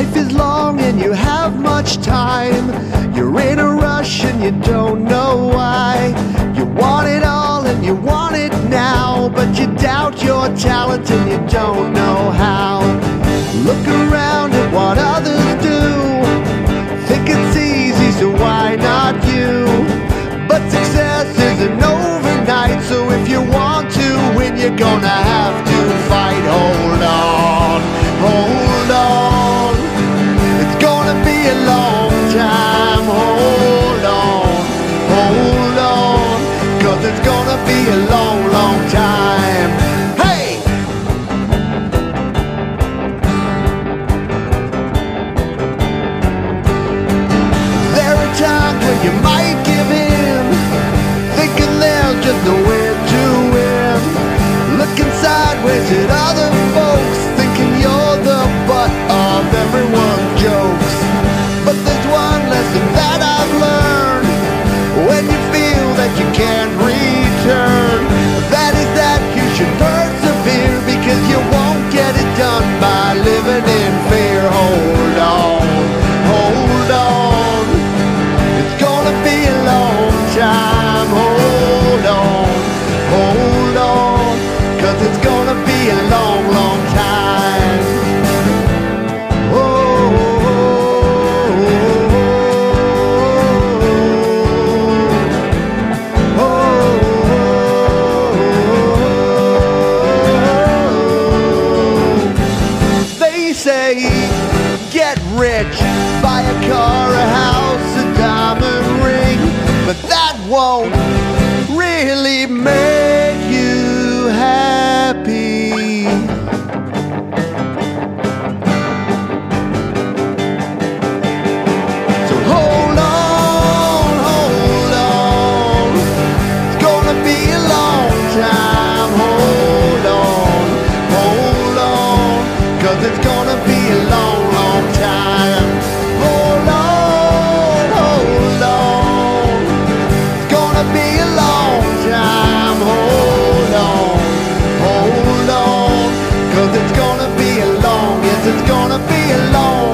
Life is long and you have much time. You're in a rush and you don't know why. You want it all and you want it now, but you doubt your talent and you don't know how. Can't return. That is that you should persevere get rich, buy a car, a house, a diamond ring, but that won't really make you happy. it's gonna be a long, yes, it's gonna be a long.